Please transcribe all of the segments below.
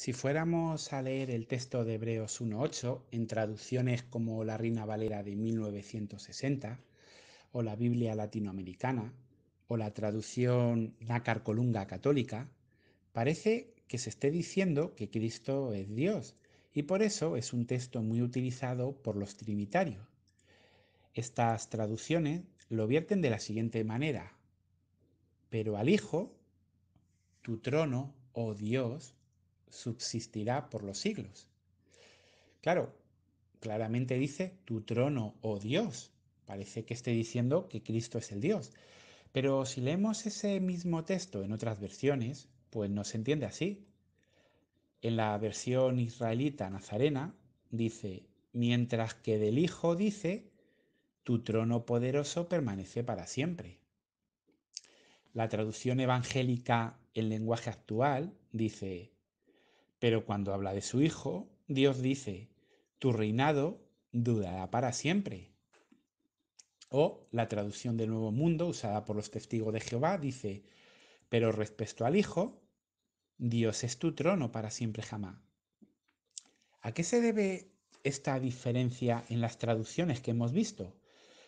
Si fuéramos a leer el texto de Hebreos 1.8 en traducciones como la Reina Valera de 1960 o la Biblia latinoamericana o la traducción Nácar Colunga católica, parece que se esté diciendo que Cristo es Dios y por eso es un texto muy utilizado por los trinitarios. Estas traducciones lo vierten de la siguiente manera. Pero al Hijo, tu trono, oh Dios, subsistirá por los siglos. Claro, claramente dice tu trono, oh Dios. Parece que esté diciendo que Cristo es el Dios. Pero si leemos ese mismo texto en otras versiones, pues no se entiende así. En la versión israelita nazarena dice, mientras que del Hijo dice, tu trono poderoso permanece para siempre. La traducción evangélica en lenguaje actual dice, pero cuando habla de su Hijo, Dios dice, tu reinado durará para siempre. O la traducción del Nuevo Mundo, usada por los testigos de Jehová, dice, pero respecto al Hijo, Dios es tu trono para siempre jamás. ¿A qué se debe esta diferencia en las traducciones que hemos visto?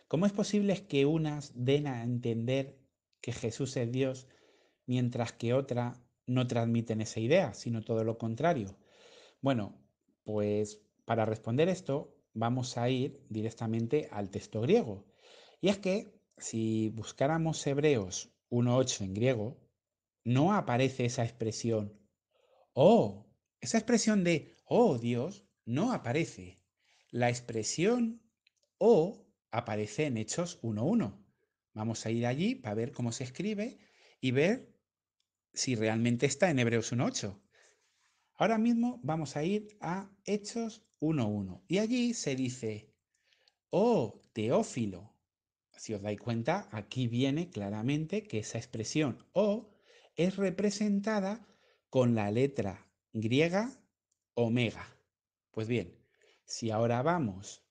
¿Cómo es posible que unas den a entender que Jesús es Dios mientras que otras no transmiten esa idea, sino todo lo contrario? Bueno, pues para responder esto vamos a ir directamente al texto griego. Y es que si buscáramos Hebreos 1.8 en griego, no aparece esa expresión, oh, esa expresión de, oh Dios, no aparece. La expresión oh aparece en Hechos 1.1. Vamos a ir allí para ver cómo se escribe y ver si realmente está en Hebreos 1.8. Ahora mismo vamos a ir a Hechos 1.1 y allí se dice, oh Teófilo. Si os dais cuenta, aquí viene claramente que esa expresión oh es representada con la letra griega omega. Pues bien, si ahora vamos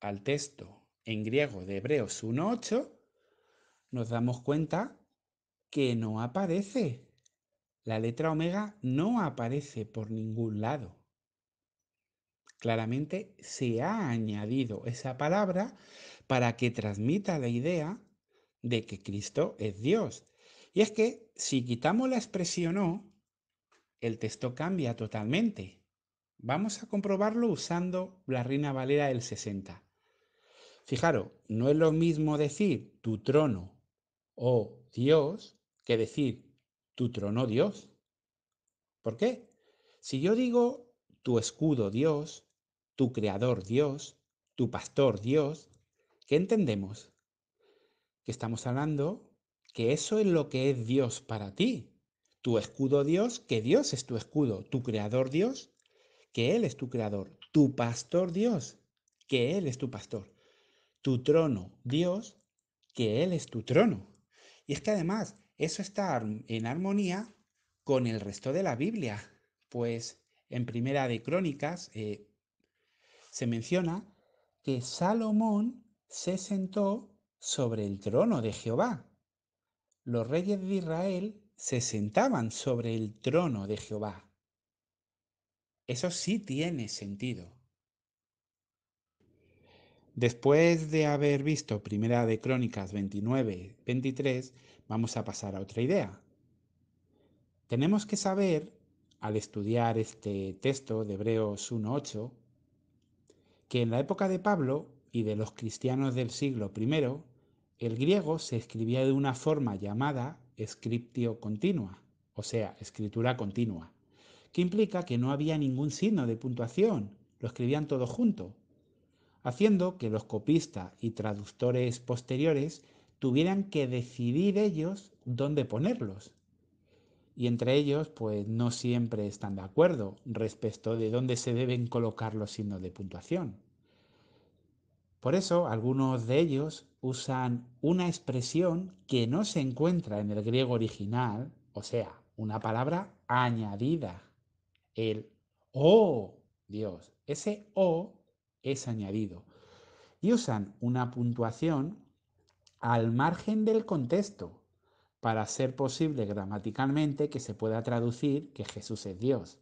al texto en griego de Hebreos 1.8, nos damos cuenta que no aparece. La letra omega no aparece por ningún lado. Claramente se ha añadido esa palabra para que transmita la idea de que Cristo es Dios. Y es que si quitamos la expresión o, el texto cambia totalmente. Vamos a comprobarlo usando la Reina Valera del 60. Fijaros, no es lo mismo decir tu trono o Dios que decir tu trono Dios. ¿Por qué? Si yo digo tu escudo Dios, tu creador Dios, tu pastor Dios, ¿qué entendemos? Que estamos hablando que eso es lo que es Dios para ti. Tu escudo Dios, que Dios es tu escudo. Tu creador Dios, que Él es tu creador. Tu pastor Dios, que Él es tu pastor tu trono, Dios, que Él es tu trono. Y es que además eso está en armonía con el resto de la Biblia, pues en Primera de Crónicas eh, se menciona que Salomón se sentó sobre el trono de Jehová. Los reyes de Israel se sentaban sobre el trono de Jehová. Eso sí tiene sentido. Después de haber visto Primera de Crónicas 29, 23, vamos a pasar a otra idea. Tenemos que saber, al estudiar este texto de Hebreos 1.8, que en la época de Pablo y de los cristianos del siglo I, el griego se escribía de una forma llamada scriptio continua, o sea, escritura continua, que implica que no había ningún signo de puntuación, lo escribían todo junto haciendo que los copistas y traductores posteriores tuvieran que decidir ellos dónde ponerlos. Y entre ellos, pues no siempre están de acuerdo respecto de dónde se deben colocar los signos de puntuación. Por eso, algunos de ellos usan una expresión que no se encuentra en el griego original, o sea, una palabra añadida, el oh Dios. Ese o es añadido. Y usan una puntuación al margen del contexto para ser posible gramaticalmente que se pueda traducir que Jesús es Dios.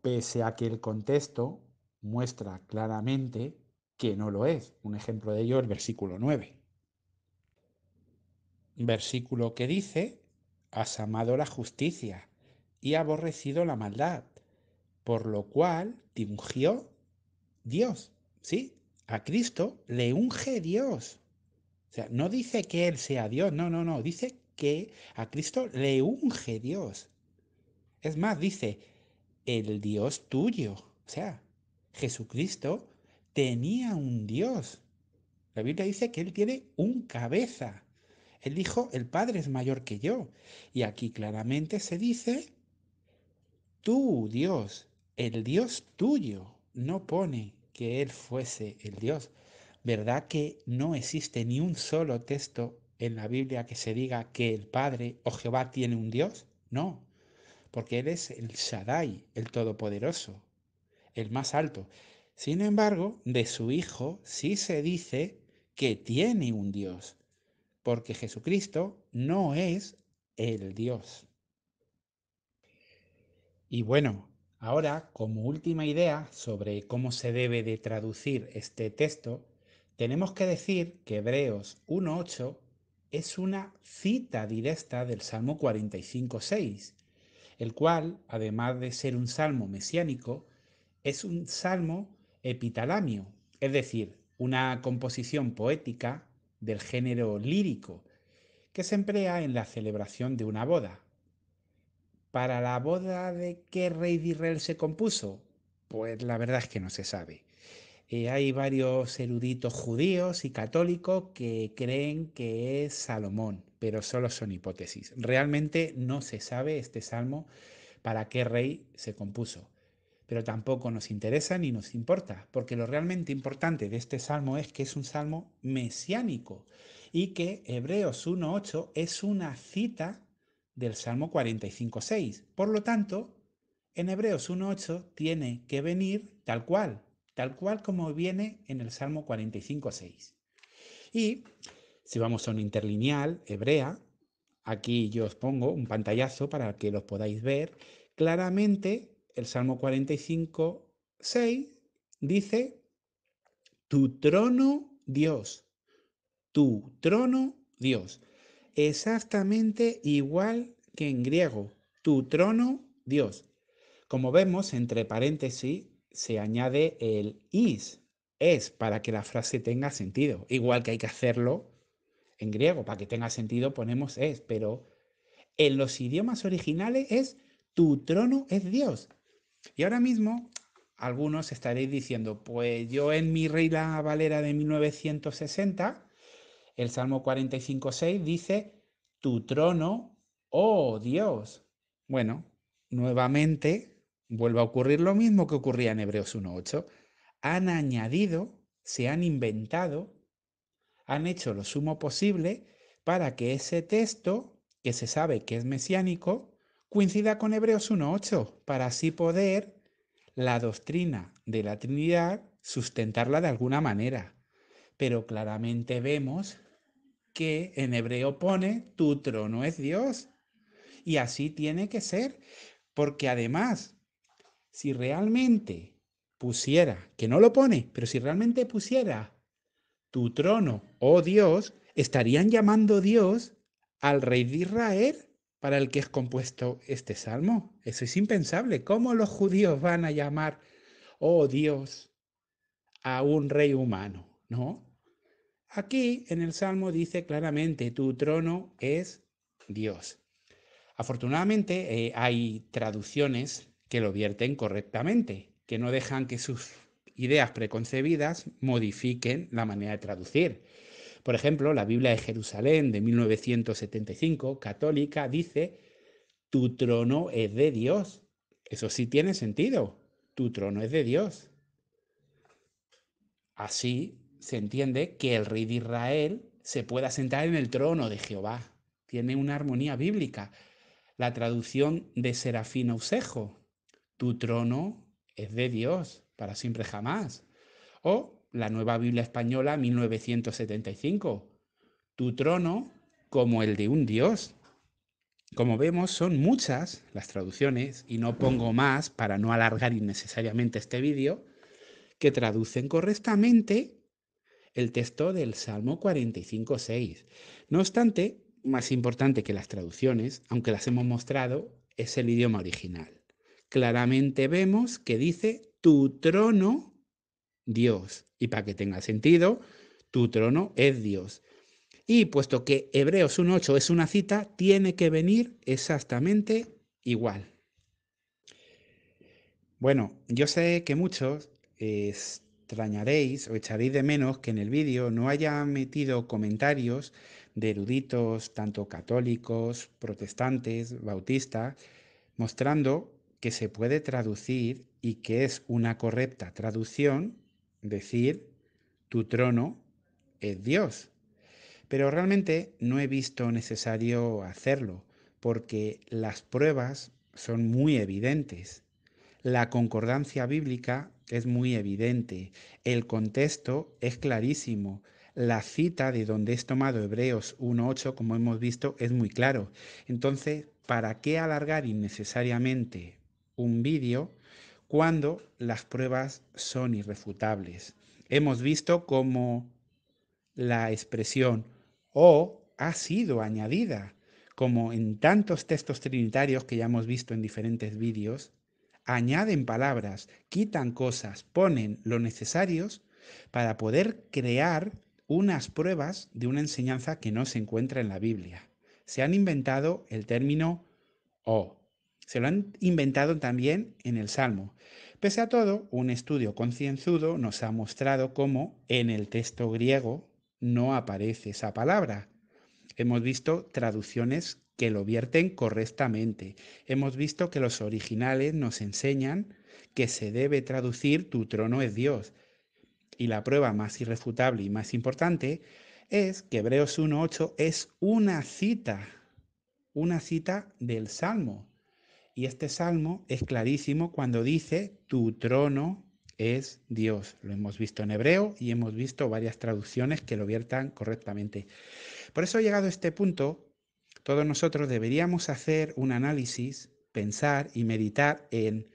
pese a que el contexto muestra claramente que no lo es. Un ejemplo de ello es el versículo 9. Versículo que dice, has amado la justicia y aborrecido la maldad, por lo cual te ungió Dios. Sí, a Cristo le unge Dios. Sea, no dice que Él sea Dios, no, no, no, dice que a Cristo le unge Dios. Es más, dice, el Dios tuyo. O sea, Jesucristo tenía un Dios. La Biblia dice que Él tiene un cabeza. Él dijo, el Padre es mayor que yo. Y aquí claramente se dice, tú, Dios, el Dios tuyo. No pone que Él fuese el Dios. ¿Verdad que no existe ni un solo texto en la Biblia que se diga que el Padre o Jehová tiene un Dios? No, porque Él es el Shaddai, el Todopoderoso, el más alto. Sin embargo, de su Hijo sí se dice que tiene un Dios, porque Jesucristo no es el Dios. Y bueno, ahora como última idea sobre cómo se debe de traducir este texto, tenemos que decir que Hebreos 1.8 es una cita directa del Salmo 45.6, el cual, además de ser un salmo mesiánico, es un salmo epitalamio, es decir, una composición poética del género lírico que se emplea en la celebración de una boda. ¿Para la boda de qué rey de Israel se compuso? Pues la verdad es que no se sabe. Eh, hay varios eruditos judíos y católicos que creen que es Salomón, pero solo son hipótesis. Realmente no se sabe este salmo para qué rey se compuso. Pero tampoco nos interesa ni nos importa, porque lo realmente importante de este salmo es que es un salmo mesiánico y que Hebreos 1.8 es una cita del Salmo 45.6. Por lo tanto, en Hebreos 1.8 tiene que venir tal cual, tal cual como viene en el Salmo 45.6. Y si vamos a un interlineal hebrea, aquí yo os pongo un pantallazo para que los podáis ver, claramente el Salmo 45.6 dice, tu trono Dios, tu trono Dios, exactamente igual que en griego, tu trono Dios. Como vemos, entre paréntesis, se añade el is, es, para que la frase tenga sentido. Igual que hay que hacerlo en griego, para que tenga sentido ponemos es, pero en los idiomas originales es tu trono es Dios. Y ahora mismo algunos estaréis diciendo, pues yo en mi Reina Valera de 1960, el Salmo 45.6 dice, tu trono, oh Dios. Bueno, nuevamente Vuelve a ocurrir lo mismo que ocurría en Hebreos 1.8. Han añadido, se han inventado, han hecho lo sumo posible para que ese texto, que se sabe que es mesiánico, coincida con Hebreos 1.8, para así poder la doctrina de la Trinidad sustentarla de alguna manera. Pero claramente vemos que en hebreo pone, tu trono es Dios. Y así tiene que ser, porque además si realmente pusiera, que no lo pone, pero si realmente pusiera tu trono, oh Dios, estarían llamando Dios al rey de Israel para el que es compuesto este salmo. Eso es impensable. ¿Cómo los judíos van a llamar, oh Dios, a un rey humano? ¿No? Aquí en el salmo dice claramente, tu trono es Dios. Afortunadamente eh, hay traducciones que lo vierten correctamente, que no dejan que sus ideas preconcebidas modifiquen la manera de traducir. Por ejemplo, la Biblia de Jerusalén de 1975, católica, dice, tu trono es de Dios. Eso sí tiene sentido, tu trono es de Dios. Así se entiende que el rey de Israel se pueda sentar en el trono de Jehová. Tiene una armonía bíblica. La traducción de Serafín Ausejo tu trono es de Dios para siempre jamás. O la nueva Biblia española 1975, tu trono como el de un Dios. Como vemos, son muchas las traducciones, y no pongo más para no alargar innecesariamente este vídeo, que traducen correctamente el texto del Salmo 45.6. No obstante, más importante que las traducciones, aunque las hemos mostrado, es el idioma original. Claramente vemos que dice tu trono, Dios. Y para que tenga sentido, tu trono es Dios. Y puesto que Hebreos 1.8 es una cita, tiene que venir exactamente igual. Bueno, yo sé que muchos extrañaréis o echaréis de menos que en el vídeo no haya metido comentarios de eruditos tanto católicos, protestantes, bautistas, mostrando que se puede traducir y que es una correcta traducción decir tu trono es Dios. Pero realmente no he visto necesario hacerlo, porque las pruebas son muy evidentes. La concordancia bíblica es muy evidente, el contexto es clarísimo, la cita de donde es tomado Hebreos 1.8, como hemos visto, es muy claro. Entonces, ¿para qué alargar innecesariamente un vídeo cuando las pruebas son irrefutables? Hemos visto cómo la expresión o ha sido añadida, como en tantos textos trinitarios que ya hemos visto en diferentes vídeos, añaden palabras, quitan cosas, ponen lo necesarios para poder crear unas pruebas de una enseñanza que no se encuentra en la Biblia. Se han inventado el término o. Se lo han inventado también en el Salmo. Pese a todo, un estudio concienzudo nos ha mostrado cómo en el texto griego no aparece esa palabra. Hemos visto traducciones que lo vierten correctamente. Hemos visto que los originales nos enseñan que se debe traducir tu trono es Dios. Y la prueba más irrefutable y más importante es que Hebreos 1.8 es una cita, una cita del Salmo. Y este Salmo es clarísimo cuando dice, tu trono es Dios. Lo hemos visto en hebreo y hemos visto varias traducciones que lo viertan correctamente. Por eso, llegado a este punto, todos nosotros deberíamos hacer un análisis, pensar y meditar en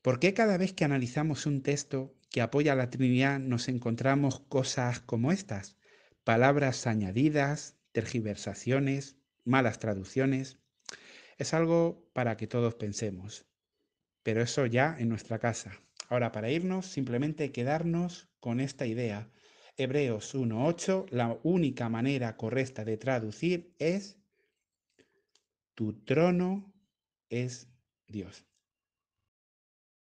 por qué cada vez que analizamos un texto que apoya a la Trinidad nos encontramos cosas como estas, palabras añadidas, tergiversaciones, malas traducciones. Es algo para que todos pensemos, pero eso ya en nuestra casa. Ahora, para irnos, simplemente quedarnos con esta idea. Hebreos 1.8, la única manera correcta de traducir es, tu trono es Dios.